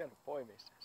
pitänyt poimia sen.